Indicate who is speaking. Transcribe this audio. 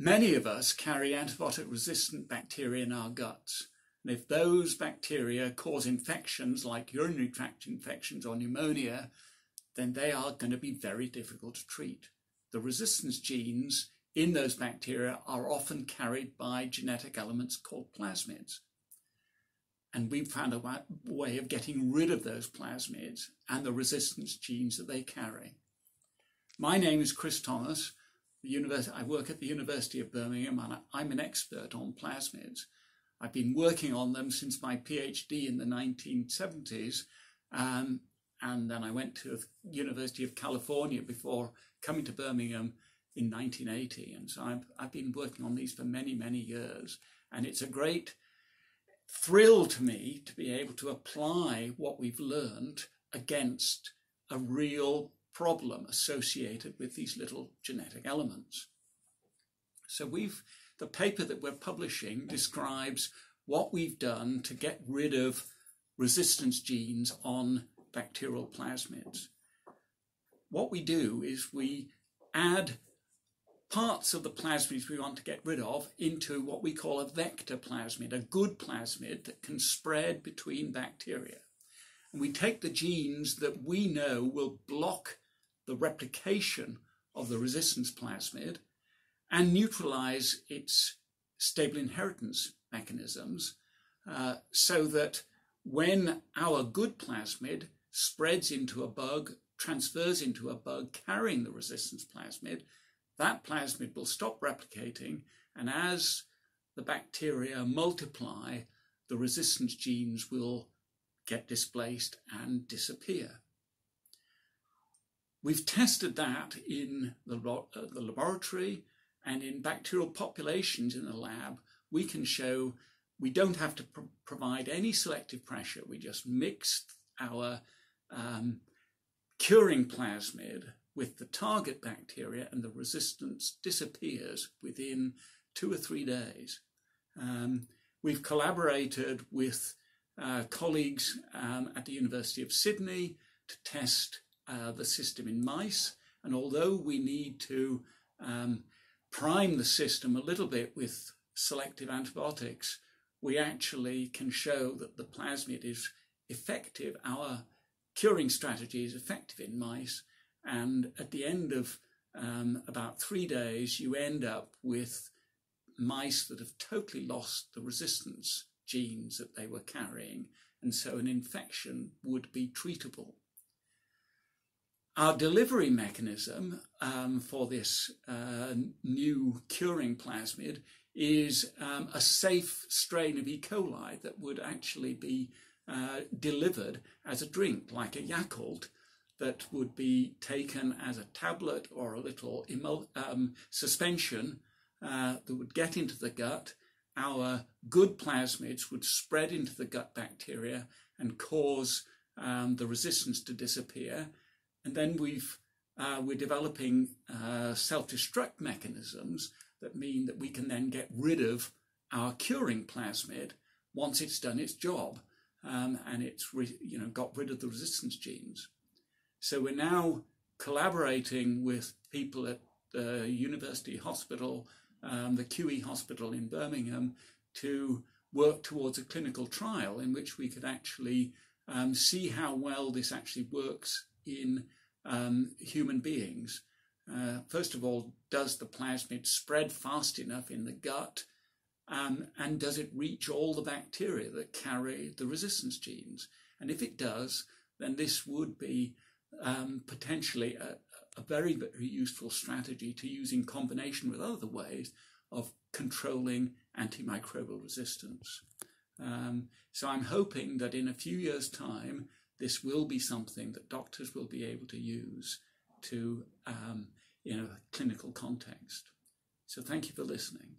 Speaker 1: many of us carry antibiotic resistant bacteria in our guts. And if those bacteria cause infections like urinary tract infections or pneumonia, then they are going to be very difficult to treat. The resistance genes in those bacteria are often carried by genetic elements called plasmids. And we've found a way of getting rid of those plasmids and the resistance genes that they carry. My name is Chris Thomas. I work at the University of Birmingham and I'm an expert on plasmids. I've been working on them since my PhD in the 1970s, um, and then I went to the University of California before coming to Birmingham in 1980. And so I've, I've been working on these for many, many years. And it's a great thrill to me to be able to apply what we've learned against a real problem associated with these little genetic elements. So we've the paper that we're publishing describes what we've done to get rid of resistance genes on bacterial plasmids. What we do is we add parts of the plasmids we want to get rid of into what we call a vector plasmid, a good plasmid that can spread between bacteria. And we take the genes that we know will block the replication of the resistance plasmid and neutralize its stable inheritance mechanisms uh, so that when our good plasmid spreads into a bug, transfers into a bug carrying the resistance plasmid, that plasmid will stop replicating and as the bacteria multiply, the resistance genes will get displaced and disappear. We've tested that in the, uh, the laboratory and in bacterial populations in the lab, we can show we don't have to pr provide any selective pressure. We just mix our um, curing plasmid with the target bacteria and the resistance disappears within two or three days. Um, we've collaborated with uh, colleagues um, at the University of Sydney to test uh, the system in mice. And although we need to um, prime the system a little bit with selective antibiotics, we actually can show that the plasmid is effective. Our curing strategy is effective in mice. And at the end of um, about three days, you end up with mice that have totally lost the resistance genes that they were carrying. And so an infection would be treatable. Our delivery mechanism um, for this uh, new curing plasmid is um, a safe strain of E. coli that would actually be uh, delivered as a drink, like a Yakult, that would be taken as a tablet or a little um, suspension uh, that would get into the gut. Our good plasmids would spread into the gut bacteria and cause um, the resistance to disappear. And then we've, uh, we're developing uh, self-destruct mechanisms that mean that we can then get rid of our curing plasmid once it's done its job um, and it's you know got rid of the resistance genes. So we're now collaborating with people at the University Hospital, um, the QE Hospital in Birmingham, to work towards a clinical trial in which we could actually um, see how well this actually works in um, human beings. Uh, first of all, does the plasmid spread fast enough in the gut? Um, and does it reach all the bacteria that carry the resistance genes? And if it does, then this would be um, potentially a, a, very, very useful strategy to use in combination with other ways of controlling antimicrobial resistance. Um, so I'm hoping that in a few years' time, this will be something that doctors will be able to use to um, in a clinical context. So thank you for listening.